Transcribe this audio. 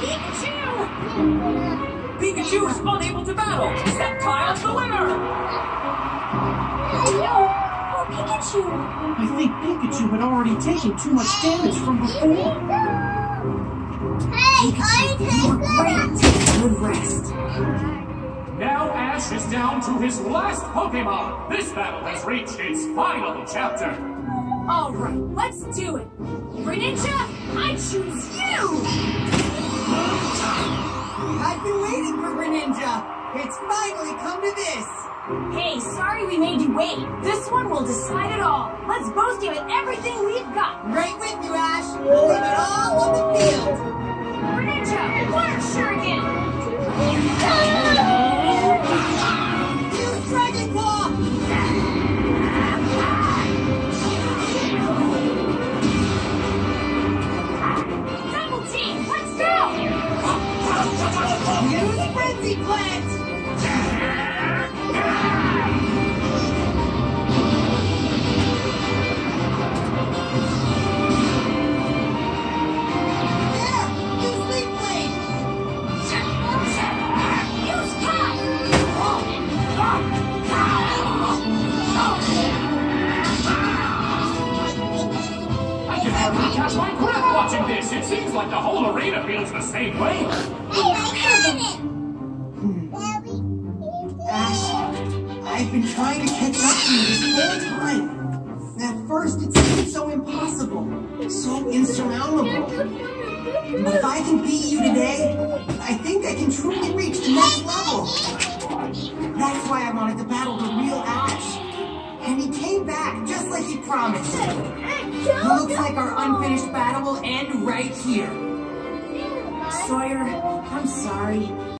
Pikachu! Pikachu is unable to battle. Sceptile's the winner. Oh, Pikachu! I think Pikachu had already taken too much damage from before. Hey, I take Take a good rest. Now Ash is down to his last Pokemon. This battle has reached its final chapter. All right, let's do it. Greninja, I choose you! I've been waiting for Greninja! It's finally come to this! Hey, sorry we made you wait. This one will decide it all. Let's both give it everything we've got. Right my breath watching this. It seems like the whole arena feels the same way. Ash, I've been trying to catch up to you this whole time. At first, it seemed so impossible, so insurmountable. But if I can beat you today, I think I can truly reach the next level. That's why I wanted to battle the real Ash. And he came back just like he promised. It Looks like our unfinished battle will end right here. Sawyer, I'm sorry.